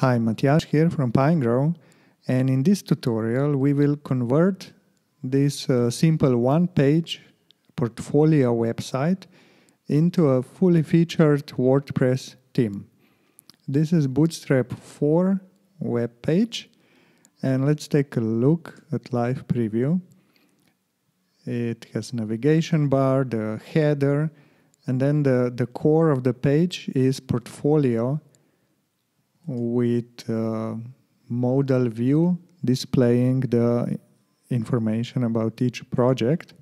Hi, Matthias here from Pinegrow and in this tutorial we will convert this uh, simple one-page portfolio website into a fully featured WordPress theme. This is Bootstrap 4 web page and let's take a look at live preview. It has navigation bar, the header, and then the, the core of the page is portfolio with uh, modal view displaying the information about each project.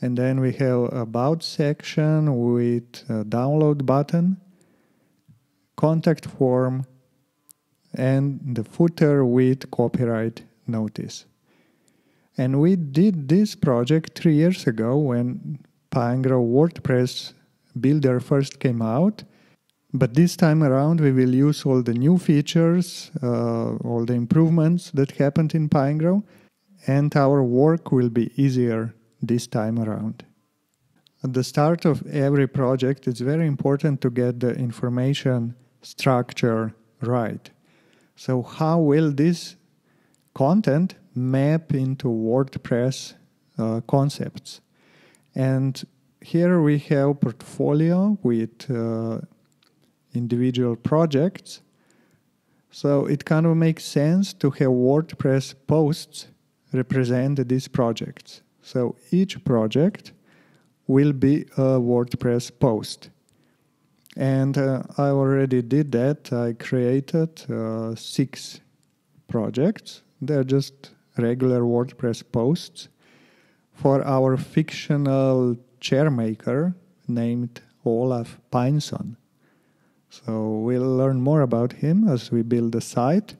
And then we have about section with download button, contact form, and the footer with copyright notice. And we did this project three years ago when Pinegrow WordPress Builder first came out. But this time around, we will use all the new features, uh, all the improvements that happened in Pinegrow, and our work will be easier this time around. At the start of every project, it's very important to get the information structure right. So, how will this content map into WordPress uh, concepts? And here we have portfolio with uh, individual projects. So it kind of makes sense to have WordPress posts represent these projects. So each project will be a WordPress post. And uh, I already did that. I created uh, six projects. They're just regular WordPress posts for our fictional chairmaker named Olaf Pineson. So we'll learn more about him as we build the site.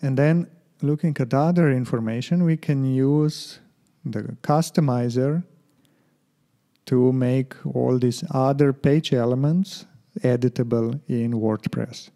And then looking at other information, we can use the customizer to make all these other page elements editable in WordPress.